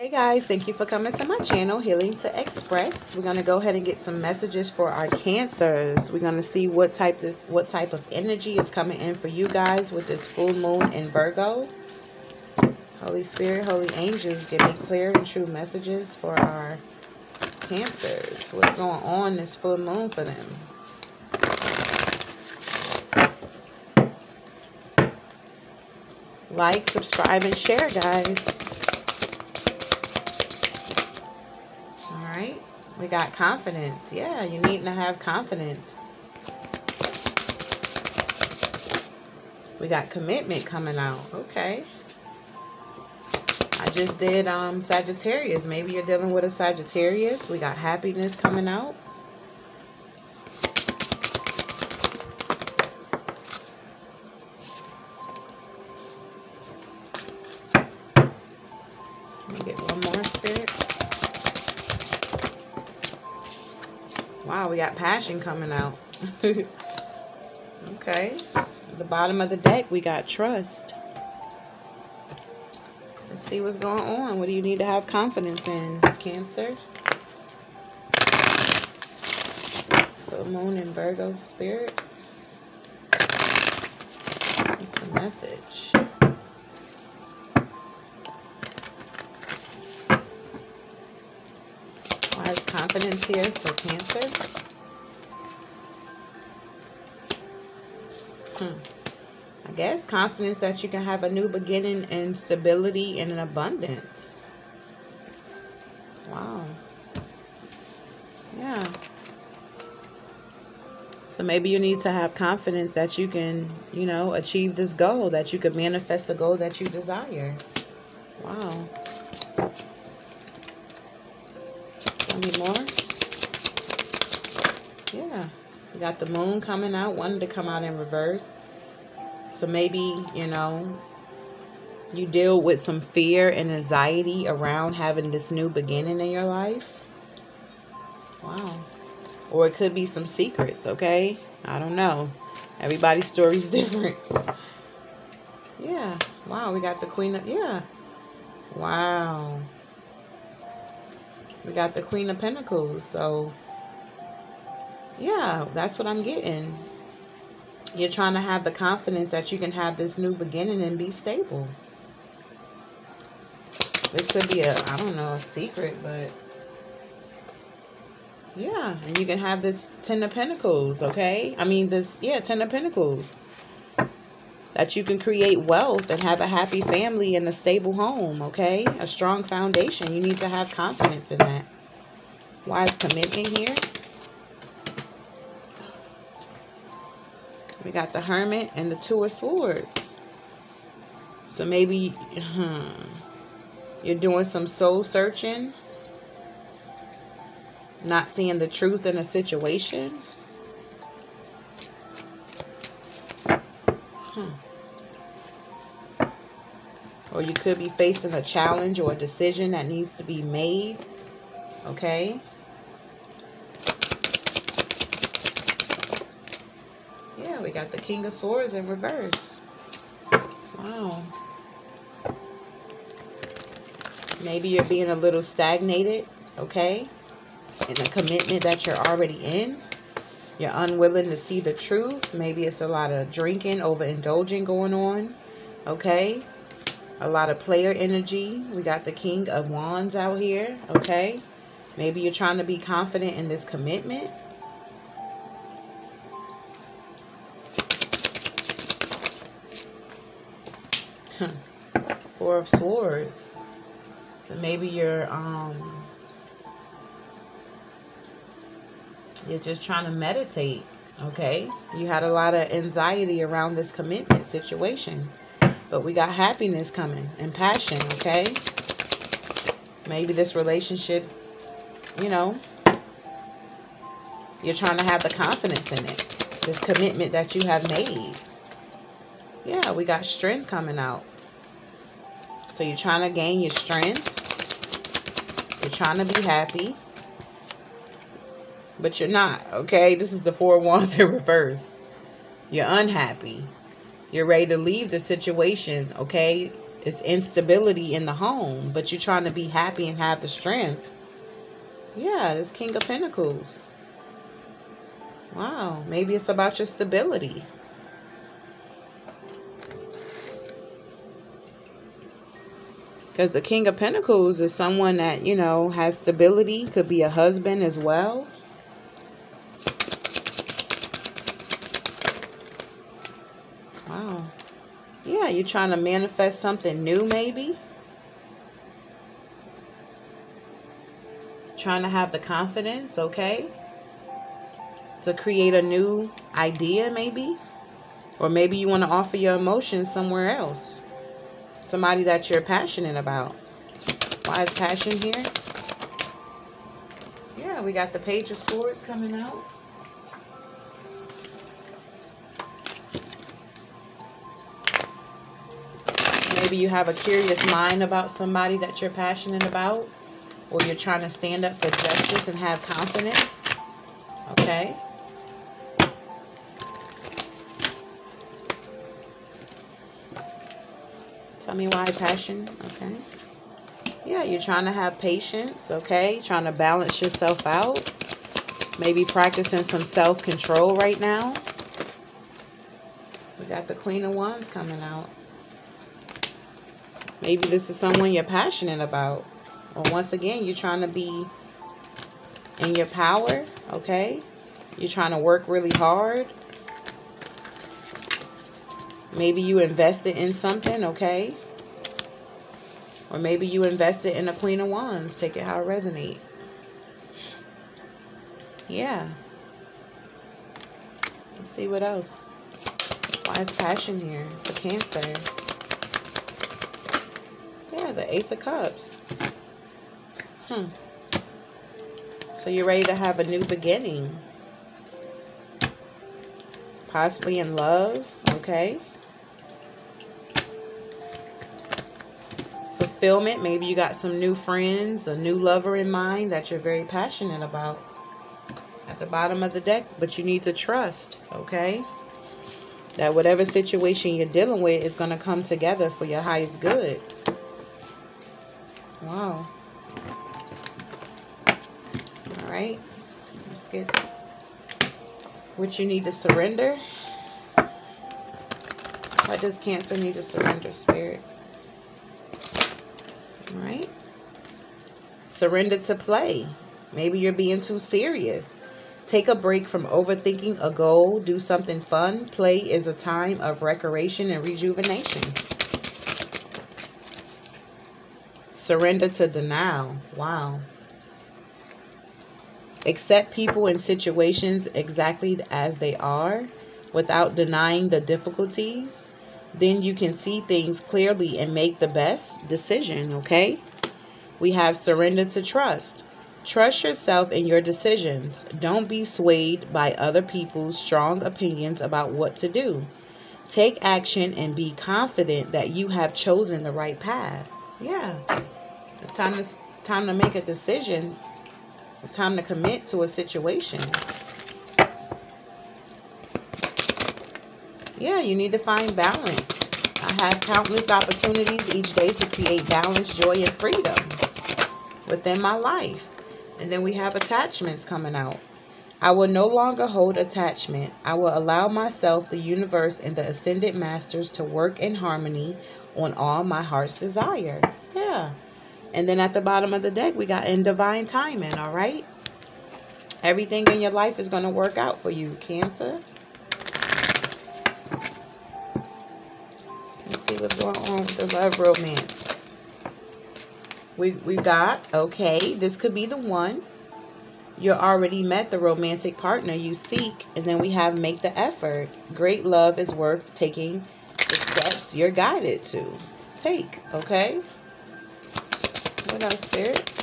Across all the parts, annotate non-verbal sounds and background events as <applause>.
Hey guys, thank you for coming to my channel, Healing to Express. We're going to go ahead and get some messages for our cancers. We're going to see what type this what type of energy is coming in for you guys with this full moon in Virgo. Holy Spirit, Holy Angels, give me clear and true messages for our cancers. What's going on this full moon for them? Like, subscribe, and share, guys. We got confidence. Yeah, you need to have confidence. We got commitment coming out. Okay. I just did um, Sagittarius. Maybe you're dealing with a Sagittarius. We got happiness coming out. Wow, we got passion coming out. <laughs> okay. At the bottom of the deck, we got trust. Let's see what's going on. What do you need to have confidence in, Cancer? Moon and Virgo spirit. What's the message? Confidence here for Cancer. Hmm. I guess confidence that you can have a new beginning and stability and an abundance. Wow. Yeah. So maybe you need to have confidence that you can, you know, achieve this goal, that you could manifest the goal that you desire. Wow. More? Yeah. You got the moon coming out. Wanted to come out in reverse. So maybe, you know, you deal with some fear and anxiety around having this new beginning in your life. Wow. Or it could be some secrets, okay? I don't know. Everybody's story's <laughs> different. Yeah. Wow, we got the queen of... Yeah. Wow. We got the Queen of Pentacles. So, yeah, that's what I'm getting. You're trying to have the confidence that you can have this new beginning and be stable. This could be a, I don't know, a secret, but... Yeah, and you can have this Ten of Pentacles, okay? I mean, this, yeah, Ten of Pentacles that you can create wealth and have a happy family and a stable home, okay? A strong foundation. You need to have confidence in that. Wise commitment here. We got the Hermit and the Two of Swords. So maybe hmm, you're doing some soul searching. Not seeing the truth in a situation. Or you could be facing a challenge or a decision that needs to be made. Okay. Yeah, we got the King of Swords in reverse. Wow. Maybe you're being a little stagnated, okay? In a commitment that you're already in. You're unwilling to see the truth. Maybe it's a lot of drinking, overindulging going on, okay? a lot of player energy. We got the King of Wands out here, okay? Maybe you're trying to be confident in this commitment. Four of Swords. So maybe you're um you're just trying to meditate, okay? You had a lot of anxiety around this commitment situation. But we got happiness coming and passion, okay? Maybe this relationship's, you know, you're trying to have the confidence in it. This commitment that you have made. Yeah, we got strength coming out. So you're trying to gain your strength. You're trying to be happy. But you're not, okay? This is the Four <laughs> Wands in reverse. You're unhappy. You're ready to leave the situation, okay? It's instability in the home, but you're trying to be happy and have the strength. Yeah, it's King of Pentacles. Wow, maybe it's about your stability. Because the King of Pentacles is someone that, you know, has stability. Could be a husband as well. You're trying to manifest something new maybe. Trying to have the confidence, okay? To create a new idea maybe. Or maybe you want to offer your emotions somewhere else. Somebody that you're passionate about. Why is passion here? Yeah, we got the Page of Swords coming out. Maybe you have a curious mind about somebody that you're passionate about. Or you're trying to stand up for justice and have confidence. Okay. Tell me why passion. Okay. Yeah, you're trying to have patience. Okay. Trying to balance yourself out. Maybe practicing some self-control right now. We got the Queen of Wands coming out. Maybe this is someone you're passionate about. Or once again, you're trying to be in your power, okay? You're trying to work really hard. Maybe you invested in something, okay? Or maybe you invested in a Queen of Wands. Take it how it resonates. Yeah. Let's see what else. Why is passion here for Cancer? The Ace of Cups. Hmm. So you're ready to have a new beginning. Possibly in love, okay? Fulfillment, maybe you got some new friends, a new lover in mind that you're very passionate about. At the bottom of the deck, but you need to trust, okay? That whatever situation you're dealing with is going to come together for your highest good. Wow. All right. Let's get what you need to surrender. What does Cancer need to surrender, Spirit? All right. Surrender to play. Maybe you're being too serious. Take a break from overthinking a goal. Do something fun. Play is a time of recreation and rejuvenation. Surrender to denial. Wow. Accept people and situations exactly as they are without denying the difficulties. Then you can see things clearly and make the best decision, okay? We have surrender to trust. Trust yourself in your decisions. Don't be swayed by other people's strong opinions about what to do. Take action and be confident that you have chosen the right path. Yeah. It's time to time to make a decision. It's time to commit to a situation. Yeah, you need to find balance. I have countless opportunities each day to create balance, joy, and freedom within my life. And then we have attachments coming out. I will no longer hold attachment. I will allow myself, the universe, and the ascended masters to work in harmony on all my heart's desire. Yeah. And then at the bottom of the deck, we got in divine timing, all right? Everything in your life is going to work out for you, Cancer. Let's see what's going on with the love romance. We, we got, okay, this could be the one. You already met the romantic partner you seek. And then we have make the effort. Great love is worth taking the steps you're guided to take, okay? What else, Spirit?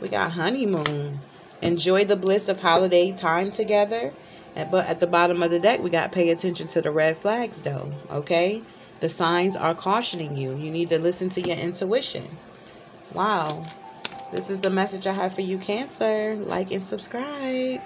We got honeymoon. Enjoy the bliss of holiday time together. But at the bottom of the deck, we got pay attention to the red flags, though. Okay? The signs are cautioning you. You need to listen to your intuition. Wow. This is the message I have for you, Cancer. Like and subscribe.